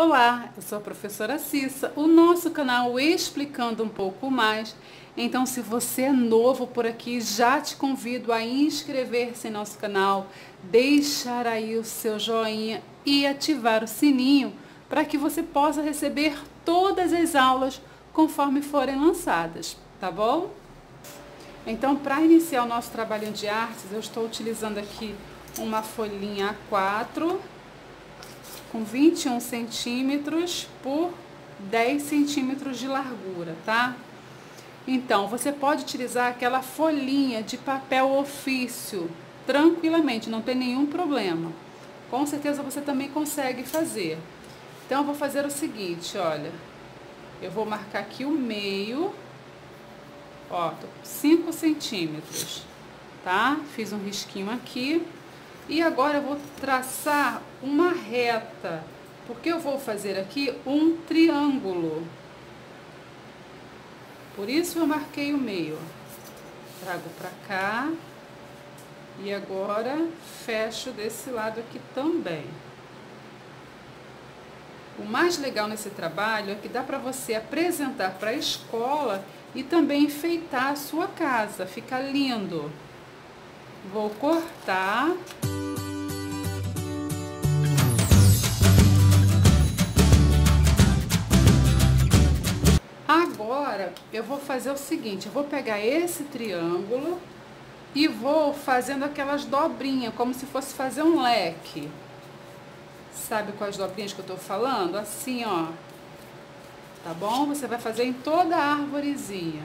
Olá, eu sou a professora Cissa, o nosso canal Explicando um pouco mais. Então, se você é novo por aqui, já te convido a inscrever-se em nosso canal, deixar aí o seu joinha e ativar o sininho para que você possa receber todas as aulas conforme forem lançadas, tá bom? Então, para iniciar o nosso trabalho de artes, eu estou utilizando aqui uma folhinha A4 com 21 centímetros por 10 centímetros de largura, tá? Então, você pode utilizar aquela folhinha de papel ofício tranquilamente, não tem nenhum problema. Com certeza você também consegue fazer. Então, eu vou fazer o seguinte, olha. Eu vou marcar aqui o meio, ó, 5 centímetros, tá? Fiz um risquinho aqui. E agora eu vou traçar uma reta, porque eu vou fazer aqui um triângulo. Por isso eu marquei o meio. Trago para cá. E agora fecho desse lado aqui também. O mais legal nesse trabalho é que dá para você apresentar para a escola e também enfeitar a sua casa, fica lindo. Vou cortar. Eu vou fazer o seguinte, eu vou pegar esse triângulo e vou fazendo aquelas dobrinhas, como se fosse fazer um leque. Sabe quais dobrinhas que eu tô falando? Assim, ó. Tá bom? Você vai fazer em toda a árvorezinha.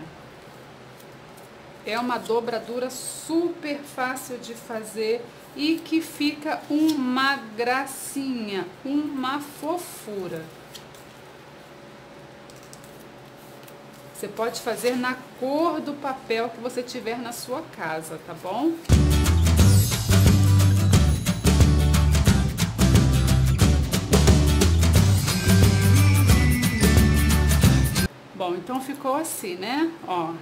É uma dobradura super fácil de fazer e que fica uma gracinha, uma fofura. Você pode fazer na cor do papel que você tiver na sua casa, tá bom? Bom, então ficou assim, né? Ó.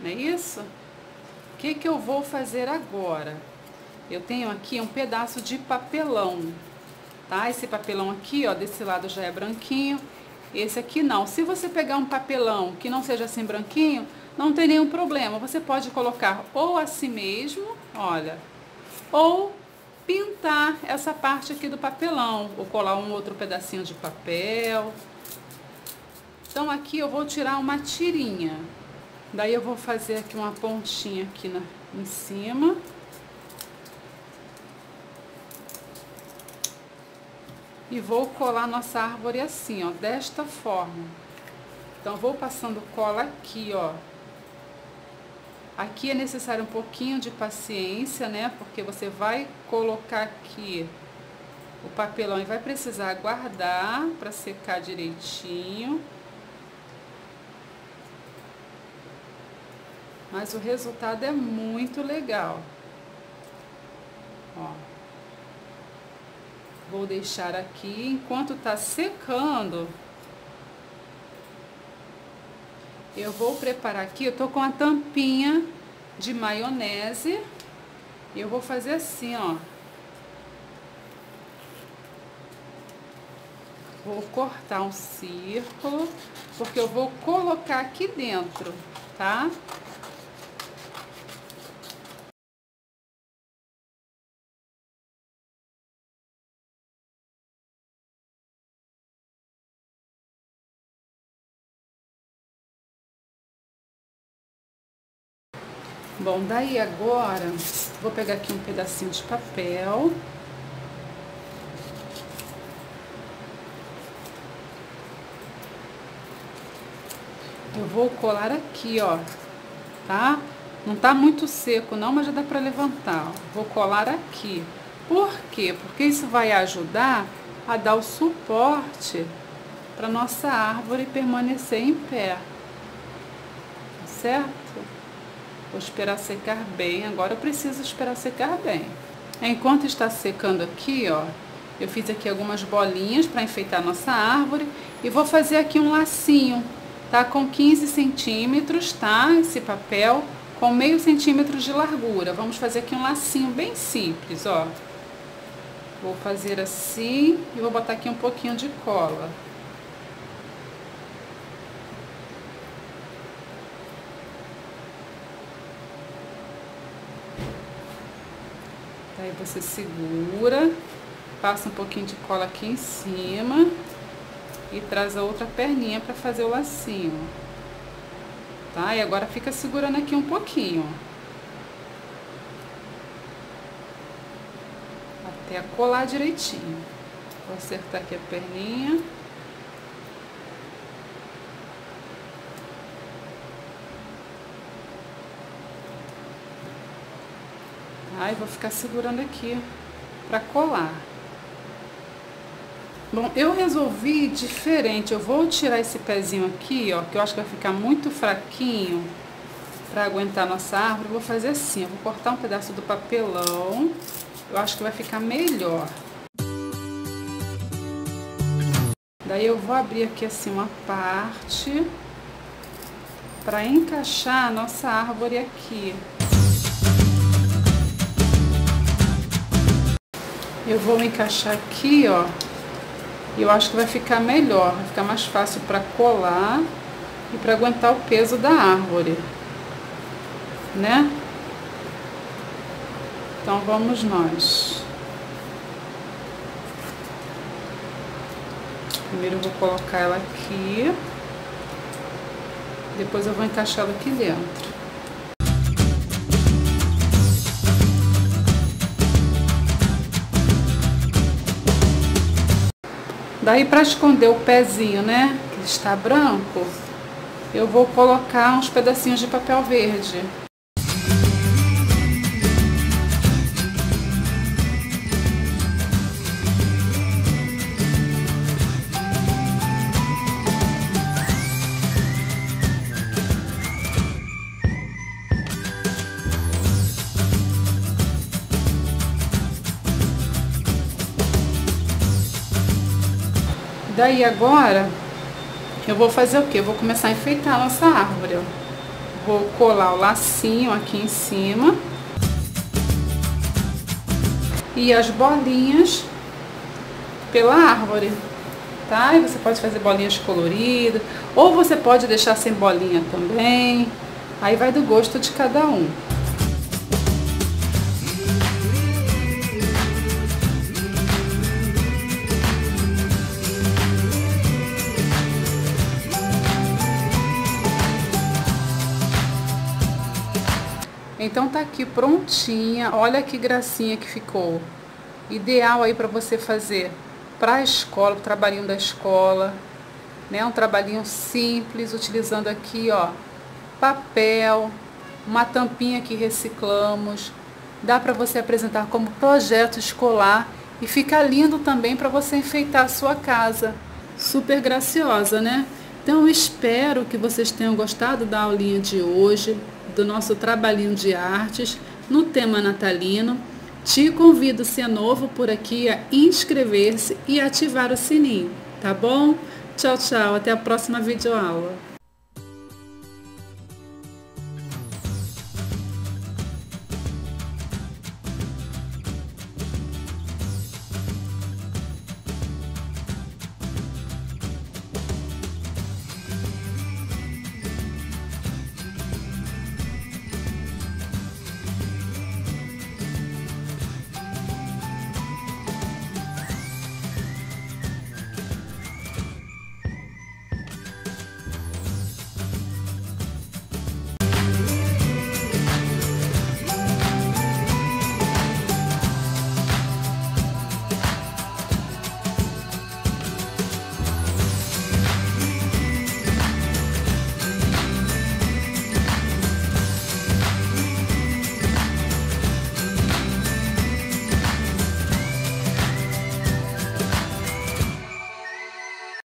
Não é isso? O que que eu vou fazer agora? Eu tenho aqui um pedaço de papelão, tá? Esse papelão aqui, ó, desse lado já é branquinho. Esse aqui não. Se você pegar um papelão que não seja assim branquinho, não tem nenhum problema. Você pode colocar ou assim mesmo, olha, ou pintar essa parte aqui do papelão, ou colar um outro pedacinho de papel. Então aqui eu vou tirar uma tirinha. Daí eu vou fazer aqui uma pontinha aqui na, em cima. E vou colar nossa árvore assim, ó, desta forma. Então, vou passando cola aqui, ó. Aqui é necessário um pouquinho de paciência, né? Porque você vai colocar aqui o papelão e vai precisar aguardar para secar direitinho. Mas o resultado é muito legal. Ó. Vou deixar aqui enquanto tá secando. Eu vou preparar aqui, eu tô com a tampinha de maionese. E eu vou fazer assim, ó. Vou cortar um círculo, porque eu vou colocar aqui dentro, tá? Tá? Bom, daí agora, vou pegar aqui um pedacinho de papel. Eu vou colar aqui, ó, tá? Não tá muito seco não, mas já dá pra levantar, ó. Vou colar aqui. Por quê? Porque isso vai ajudar a dar o suporte para nossa árvore permanecer em pé. Certo? Vou esperar secar bem. Agora eu preciso esperar secar bem. Enquanto está secando aqui, ó, eu fiz aqui algumas bolinhas para enfeitar a nossa árvore e vou fazer aqui um lacinho, tá? Com 15 centímetros, tá? Esse papel com meio centímetro de largura. Vamos fazer aqui um lacinho bem simples, ó. Vou fazer assim e vou botar aqui um pouquinho de cola. Aí você segura, passa um pouquinho de cola aqui em cima e traz a outra perninha para fazer o lacinho. Tá? E agora fica segurando aqui um pouquinho. Até colar direitinho. Vou acertar aqui a perninha. Aí vou ficar segurando aqui para colar. Bom, eu resolvi diferente. Eu vou tirar esse pezinho aqui, ó, que eu acho que vai ficar muito fraquinho para aguentar nossa árvore. vou fazer assim, eu vou cortar um pedaço do papelão. Eu acho que vai ficar melhor. Daí eu vou abrir aqui assim uma parte para encaixar a nossa árvore aqui. Eu vou encaixar aqui, ó. E eu acho que vai ficar melhor, vai ficar mais fácil para colar e para aguentar o peso da árvore, né? Então vamos nós. Primeiro eu vou colocar ela aqui, depois eu vou encaixar ela aqui dentro. Daí para esconder o pezinho, né, que está branco, eu vou colocar uns pedacinhos de papel verde. Daí agora, eu vou fazer o que? Eu vou começar a enfeitar a nossa árvore. Vou colar o lacinho aqui em cima. E as bolinhas pela árvore, tá? E você pode fazer bolinhas coloridas, ou você pode deixar sem bolinha também. Aí vai do gosto de cada um. Então tá aqui prontinha, olha que gracinha que ficou. Ideal aí para você fazer para a escola, o trabalhinho da escola, né? Um trabalhinho simples, utilizando aqui, ó, papel, uma tampinha que reciclamos. Dá para você apresentar como projeto escolar e fica lindo também para você enfeitar a sua casa. Super graciosa, né? Então espero que vocês tenham gostado da aulinha de hoje do nosso trabalhinho de artes no tema natalino. Te convido, se é novo por aqui, a inscrever-se e ativar o sininho, tá bom? Tchau, tchau. Até a próxima videoaula.